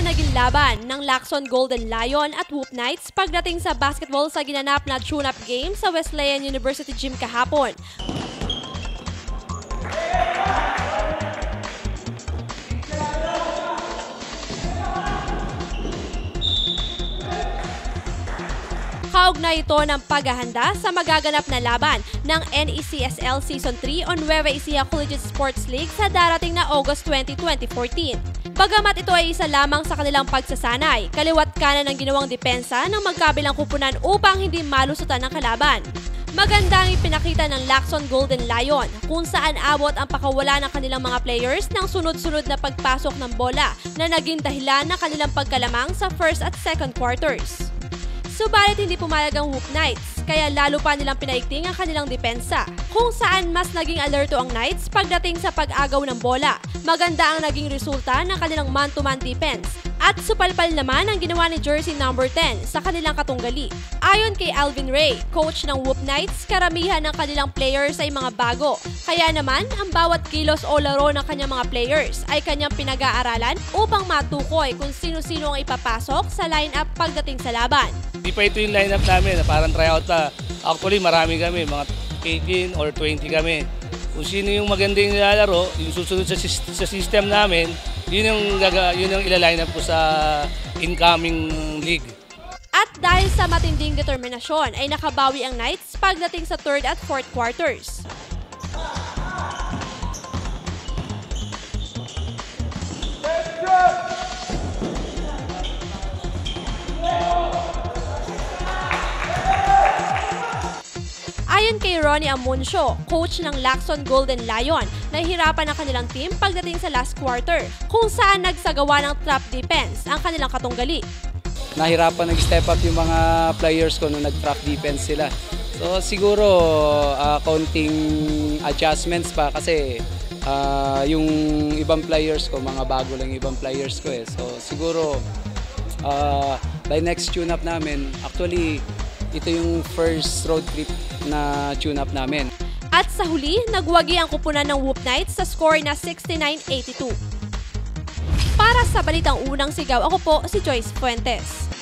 naging laban ng Lacson Golden Lion at Whoop Knights pagdating sa basketball sa ginanap na tune-up game sa Wesleyan University Gym kahapon. Kaugnay ito ng paghahanda sa magaganap na laban ng NECSL Season 3 on Nueva Ecija Collegiate Sports League sa darating na August 20, 2014. Bagamat ito ay isa lamang sa kanilang pagsasanay, kaliwat kanan ng ginawang depensa ng magkabilang kupunan upang hindi malusutan ng kalaban. Maganda ang ipinakita ng Lacson Golden Lion kung saan abot ang pakawala ng kanilang mga players ng sunod-sunod na pagpasok ng bola na naging dahilan ng kanilang pagkalamang sa first at second quarters. Subalit hindi pumayag ang Hoop Knights, kaya lalo pa nilang pinaigting ang kanilang depensa, kung saan mas naging alerto ang Knights pagdating sa pag-agaw ng bola. Maganda ang naging resulta ng kanilang man-to-man defense, at supalpal naman ang ginawa ni jersey number 10 sa kanilang katunggali. Ayon kay Alvin Ray, coach ng Whoop Knights, karamihan ng kanilang players ay mga bago. Kaya naman, ang bawat kilos o laro ng kanyang mga players ay kanyang pinag-aaralan upang matukoy kung sino-sino ang ipapasok sa lineup pagdating sa laban. Di pa ito yung lineup namin, na parang tryout na. Actually, marami kami, mga 18 or 20 kami. Kung sino yung magandang nilalaro, yung susunod sa, sa system namin, yun yung, yun yung ilaline up ko sa incoming league. At dahil sa matinding determinasyon ay nakabawi ang Knights pagdating sa third at fourth quarters. Ayon kay Ronnie Amuncio, coach ng Lacson Golden Lion, nahihirapan ang kanilang team pagdating sa last quarter, kung saan nagsagawa ng trap defense ang kanilang katunggali. nahirapan nag-step up yung mga players ko nung nag-trap defense sila. So siguro ah, kaunting adjustments pa kasi ah, yung ibang players ko, mga bago lang ibang players ko eh. So siguro ah, by next tune-up namin, actually ito yung first road trip na tune-up namin. At sa huli, nagwagi ang kupunan ng Whoop Knights sa score na 69-82. Para sa Balitang Unang Sigaw, ako po si Joyce Fuentes.